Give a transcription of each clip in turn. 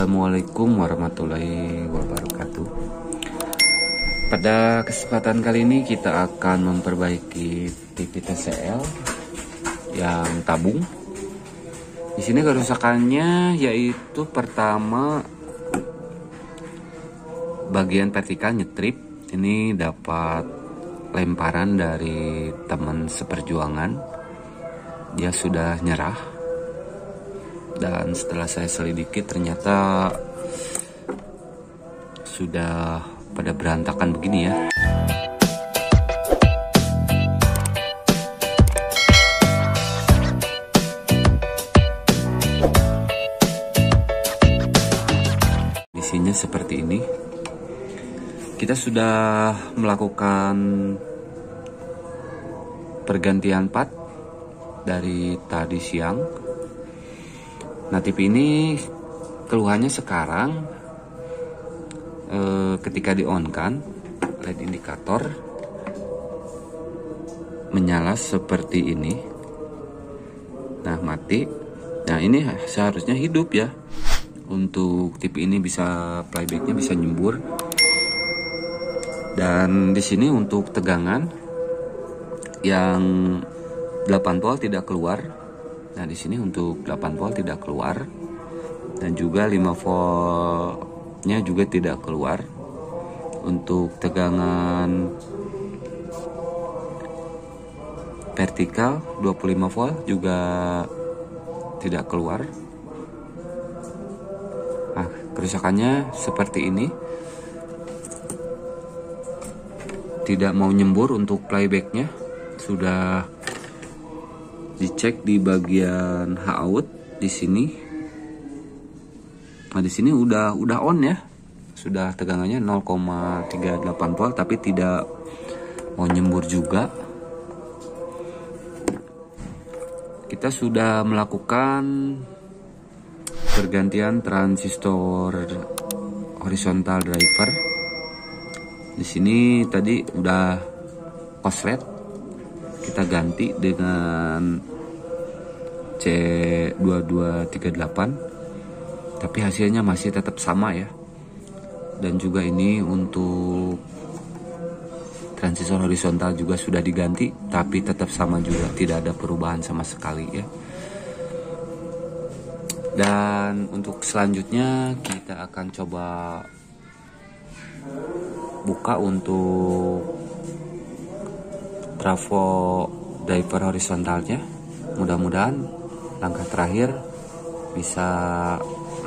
Assalamualaikum warahmatullahi wabarakatuh. Pada kesempatan kali ini kita akan memperbaiki TV TCL yang tabung. Di sini kerusakannya yaitu pertama bagian vertikal nyetrip. Ini dapat lemparan dari teman seperjuangan. Dia sudah nyerah dan setelah saya selidiki ternyata sudah pada berantakan begini ya. Isinya seperti ini. Kita sudah melakukan pergantian part dari tadi siang Nah TV ini keluhannya sekarang eh, ketika di on kan LED indikator menyala seperti ini. Nah mati. Nah ini seharusnya hidup ya. Untuk TV ini bisa playbacknya bisa nyembur. Dan di sini untuk tegangan yang 8 volt tidak keluar Nah, di sini untuk 8 volt tidak keluar dan juga 5 voltnya juga tidak keluar. Untuk tegangan vertikal 25 volt juga tidak keluar. Nah, kerusakannya seperti ini. Tidak mau nyembur untuk playbacknya. Sudah dicek di bagian out di sini. Nah di sini udah udah on ya. Sudah tegangannya 0,38 volt tapi tidak mau nyembur juga. Kita sudah melakukan pergantian transistor horizontal driver. Di sini tadi udah koslet kita ganti dengan C2238 tapi hasilnya masih tetap sama ya. Dan juga ini untuk transistor horizontal juga sudah diganti tapi tetap sama juga tidak ada perubahan sama sekali ya. Dan untuk selanjutnya kita akan coba buka untuk trafo driver horizontalnya. Mudah-mudahan langkah terakhir bisa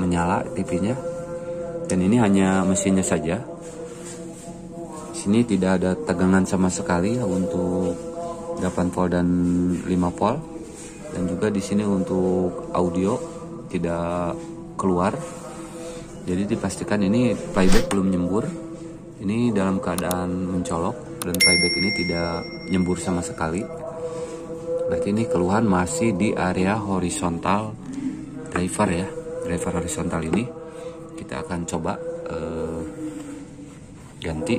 menyala TV-nya. Dan ini hanya mesinnya saja. Sini tidak ada tegangan sama sekali untuk 8 volt dan 5 volt. Dan juga di sini untuk audio tidak keluar. Jadi dipastikan ini playback belum nyembur. Ini dalam keadaan mencolok dan playback ini tidak nyembur sama sekali berarti ini keluhan masih di area horizontal driver ya driver horizontal ini. Kita akan coba uh, ganti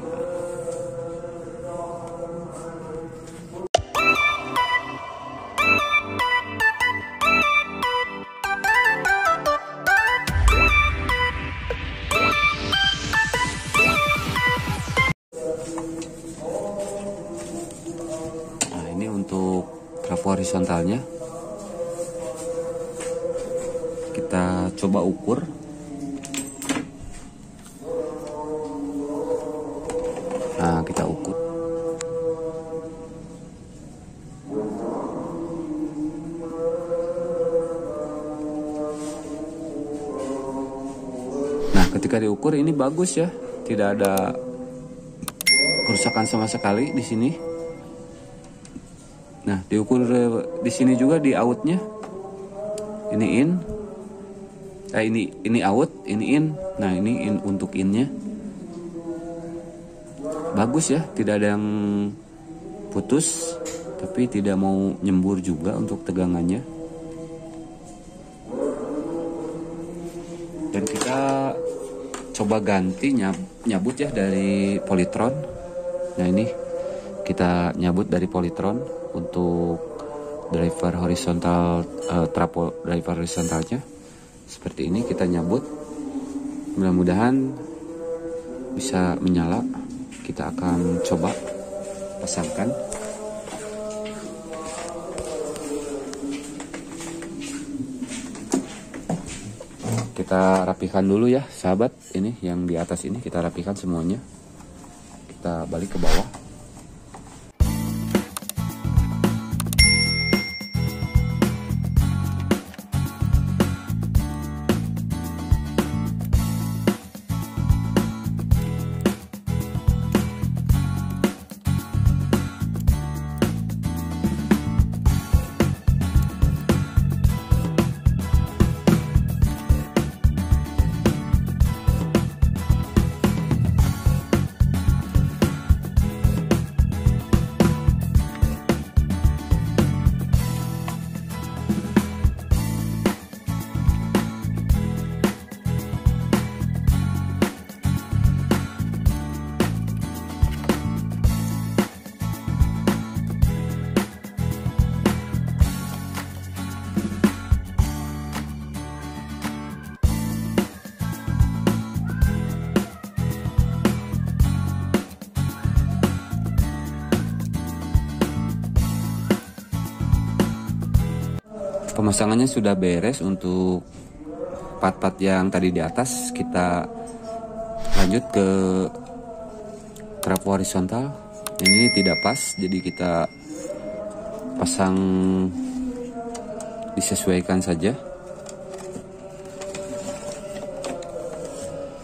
horizontalnya. Kita coba ukur. Nah kita ukur. Nah ketika diukur ini bagus ya. Tidak ada kerusakan sama sekali di sini Nah, diukur di sini juga di outnya. Ini in. Eh, ini ini out, ini in. Nah, ini in untuk innya. Bagus ya, tidak ada yang putus, tapi tidak mau nyembur juga untuk tegangannya. Dan kita coba ganti nyabut ya dari Polytron. Nah, ini kita nyabut dari Polytron untuk driver horizontal uh, trapo driver horizontalnya. Seperti ini kita nyabut mudah-mudahan bisa menyala. Kita akan coba pasangkan. Kita rapikan dulu ya sahabat. Ini yang di atas ini kita rapikan semuanya. Kita balik ke bawah pemasangannya sudah beres untuk part-part yang tadi di atas. Kita lanjut ke trap horizontal. Ini tidak pas jadi kita pasang disesuaikan saja.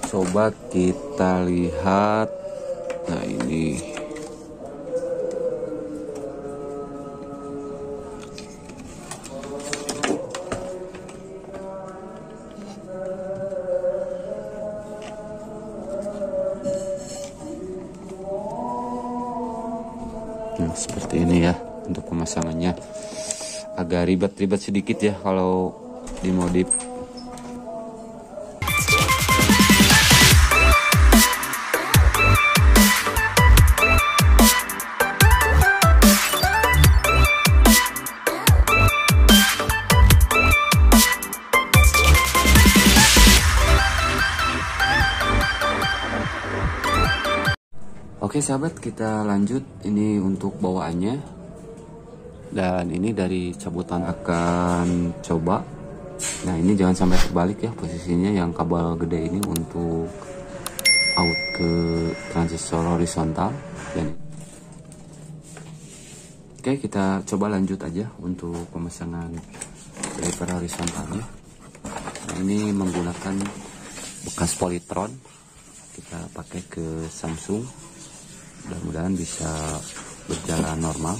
Coba kita lihat. Nah ini pemasangannya. Agak ribet-ribet sedikit ya kalau dimodif. Oke sahabat kita lanjut ini untuk bawaannya dan ini dari cabutan akan coba. Nah ini jangan sampai terbalik ya posisinya yang kabel gede ini untuk out ke transistor horizontal. Dan oke kita coba lanjut aja untuk pemasangan driver horizontalnya nah ini menggunakan bekas polytron kita pakai ke Samsung. Mudah-mudahan bisa berjalan normal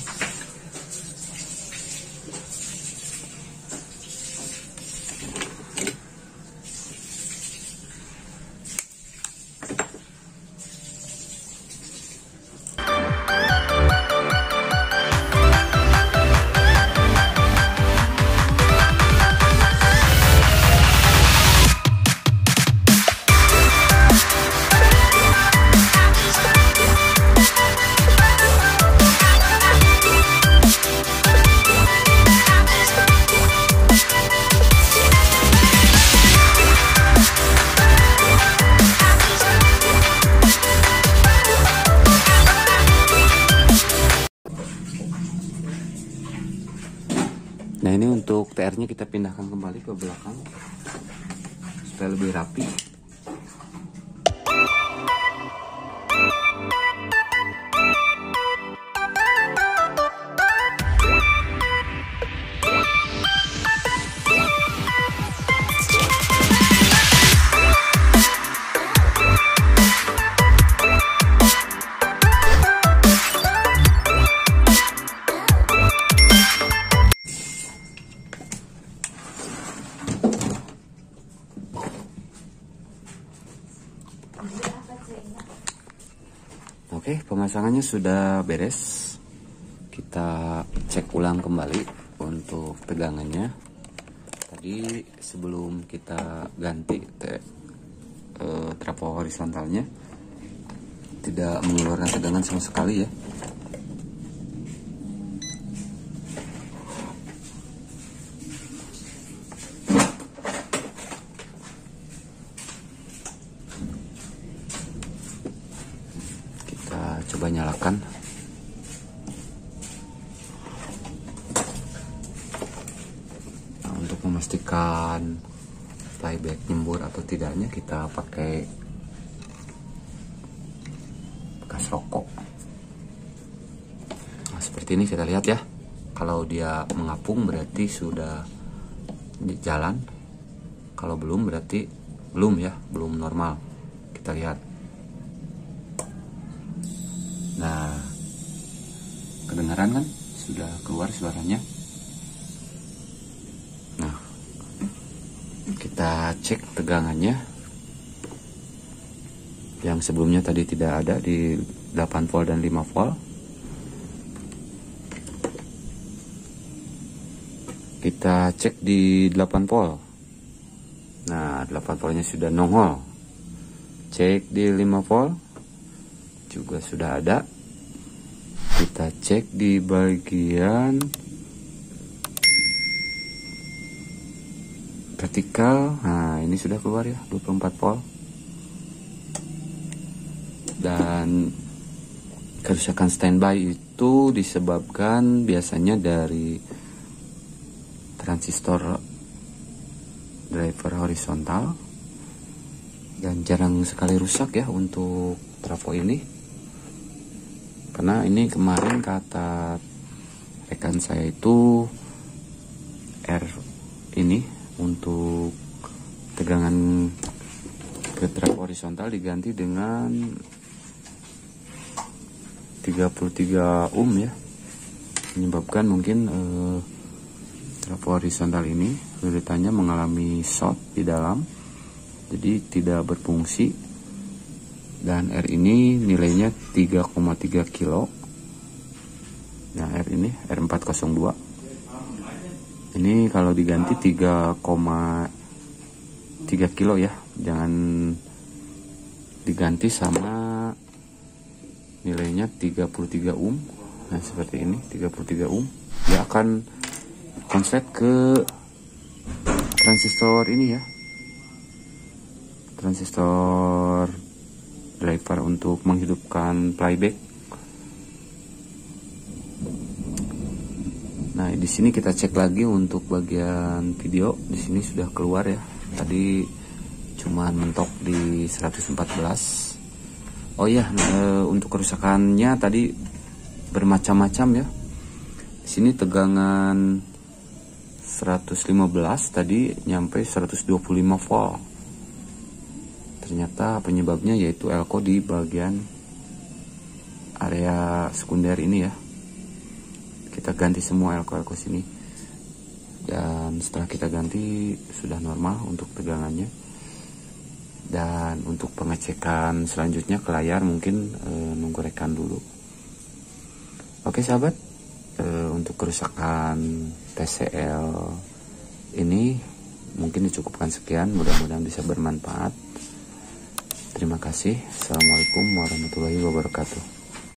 Nah ini untuk TR-nya kita pindahkan kembali ke belakang supaya lebih rapi. Pemasangannya sudah beres. Kita cek ulang kembali untuk tegangannya. Tadi sebelum kita ganti te, eh, trapo horizontalnya tidak mengeluarkan tegangan sama sekali ya. coba nyalakan nah, untuk memastikan playback nyembur atau tidaknya kita pakai bekas rokok. Nah, seperti ini kita lihat ya. Kalau dia mengapung berarti sudah jalan. Kalau belum berarti belum ya belum normal. Kita lihat. Nah kedengaran kan? Sudah keluar suaranya nah kita cek tegangannya. Yang sebelumnya tadi tidak ada di 8 volt dan 5 volt. Kita cek di 8 volt. Nah 8 voltnya sudah nongol. Cek di 5 volt juga sudah ada. Kita cek di bagian vertikal. Nah ini sudah keluar ya 24 volt. Dan kerusakan standby itu disebabkan biasanya dari transistor driver horizontal. Dan jarang sekali rusak ya untuk trafo ini. Karena ini kemarin kata rekan saya itu R ini untuk tegangan ke trafo horizontal diganti dengan 33 ohm ya. Menyebabkan mungkin eh, trafo horizontal ini lilitannya mengalami short di dalam jadi tidak berfungsi. Dan R ini nilainya 3,3 kilo. Nah R ini R402 ini kalau diganti 3,3 kilo ya. Jangan diganti sama nilainya 33 ohm. Nah seperti ini 33 ohm. Dia akan konslet ke transistor ini ya. Transistor driver untuk menghidupkan playback di sini kita cek lagi untuk bagian video. Di sini sudah keluar ya. Tadi cuman mentok di 114 oh ya e, untuk kerusakannya tadi bermacam-macam ya. Di sini tegangan 115 tadi nyampe 125 volt. Ternyata penyebabnya yaitu elko di bagian area sekunder ini ya kita ganti semua elko-elko sini. Dan setelah kita ganti sudah normal untuk tegangannya dan untuk pengecekan selanjutnya ke layar mungkin e, nunggu rekan dulu. Oke sahabat. E, untuk kerusakan TCL ini mungkin dicukupkan sekian. Mudah-mudahan bisa bermanfaat. Terima kasih. Assalamualaikum warahmatullahi wabarakatuh